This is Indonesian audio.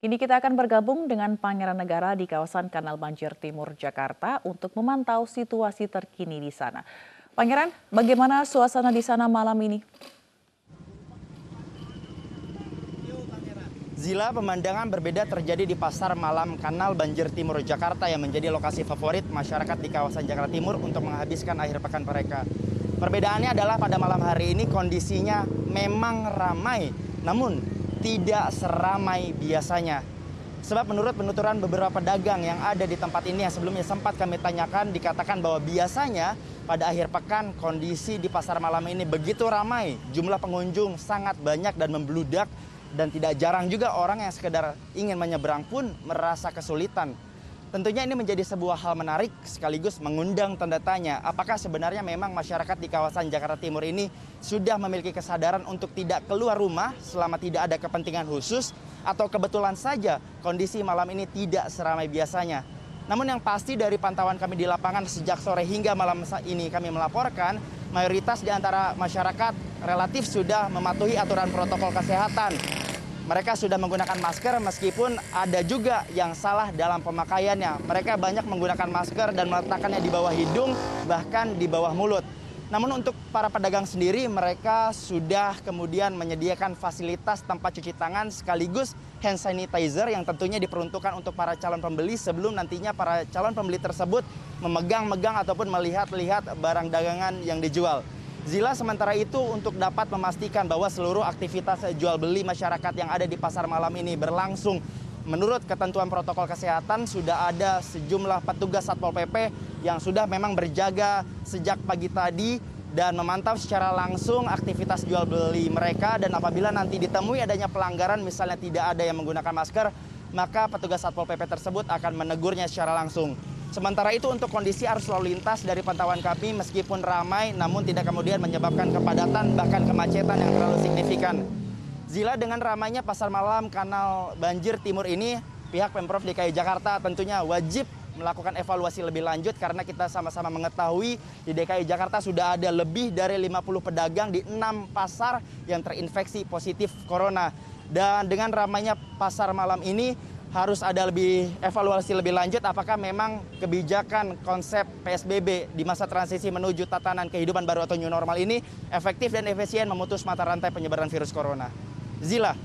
Kini kita akan bergabung dengan Pangeran Negara di kawasan Kanal Banjir Timur Jakarta untuk memantau situasi terkini di sana. Pangeran, bagaimana suasana di sana malam ini? Zila, pemandangan berbeda terjadi di Pasar Malam Kanal Banjir Timur Jakarta yang menjadi lokasi favorit masyarakat di kawasan Jakarta Timur untuk menghabiskan akhir pekan mereka. Perbedaannya adalah pada malam hari ini kondisinya memang ramai, namun tidak seramai biasanya. Sebab menurut penuturan beberapa pedagang yang ada di tempat ini yang sebelumnya sempat kami tanyakan dikatakan bahwa biasanya pada akhir pekan kondisi di pasar malam ini begitu ramai, jumlah pengunjung sangat banyak dan membludak dan tidak jarang juga orang yang sekedar ingin menyeberang pun merasa kesulitan. Tentunya ini menjadi sebuah hal menarik sekaligus mengundang tanda tanya. Apakah sebenarnya memang masyarakat di kawasan Jakarta Timur ini sudah memiliki kesadaran untuk tidak keluar rumah selama tidak ada kepentingan khusus? Atau kebetulan saja kondisi malam ini tidak seramai biasanya. Namun yang pasti dari pantauan kami di lapangan sejak sore hingga malam ini kami melaporkan mayoritas di antara masyarakat relatif sudah mematuhi aturan protokol kesehatan mereka sudah menggunakan masker meskipun ada juga yang salah dalam pemakaiannya. Mereka banyak menggunakan masker dan meletakkannya di bawah hidung bahkan di bawah mulut. Namun untuk para pedagang sendiri mereka sudah kemudian menyediakan fasilitas tempat cuci tangan sekaligus hand sanitizer yang tentunya diperuntukkan untuk para calon pembeli sebelum nantinya para calon pembeli tersebut memegang-megang ataupun melihat-lihat barang dagangan yang dijual. Zila sementara itu untuk dapat memastikan bahwa seluruh aktivitas jual beli masyarakat yang ada di pasar malam ini berlangsung menurut ketentuan protokol kesehatan sudah ada sejumlah petugas Satpol PP yang sudah memang berjaga sejak pagi tadi dan memantau secara langsung aktivitas jual beli mereka dan apabila nanti ditemui adanya pelanggaran misalnya tidak ada yang menggunakan masker maka petugas Satpol PP tersebut akan menegurnya secara langsung. Sementara itu untuk kondisi arus lalu lintas dari pantauan kami meskipun ramai namun tidak kemudian menyebabkan kepadatan bahkan kemacetan yang terlalu signifikan. Zila dengan ramainya pasar malam kanal banjir timur ini pihak Pemprov DKI Jakarta tentunya wajib melakukan evaluasi lebih lanjut karena kita sama-sama mengetahui di DKI Jakarta sudah ada lebih dari 50 pedagang di enam pasar yang terinfeksi positif corona. Dan dengan ramainya pasar malam ini harus ada lebih evaluasi lebih lanjut apakah memang kebijakan konsep PSBB di masa transisi menuju tatanan kehidupan baru atau new normal ini efektif dan efisien memutus mata rantai penyebaran virus corona. Zila.